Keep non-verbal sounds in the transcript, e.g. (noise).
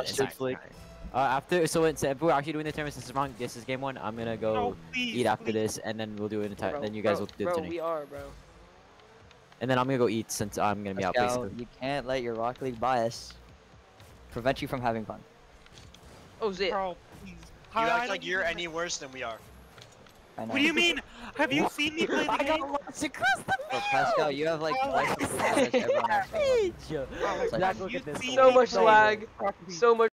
That's Inside. shit flick. Uh, after so it's if we're actually doing the tournament, this is wrong. This is game one. I'm gonna go No, please, eat after please. this, and then we'll do it in time. Bro, Then you guys bro, will do the Bro, tournament, we are, bro. and then I'm gonna go eat since I'm gonna be out Let's go. basically. You can't let your Rocket League bias prevent you from having fun. Oh, Zit. Bro, please. You How- act like you're any worse than we are. I know. What do you mean? Have you seen me play the (laughs) I got game? lost across the Bro, Pascal, you have like twice the stats as everyone else. page. My It's like- Zach, God, look you've at this. seen So much lag. So much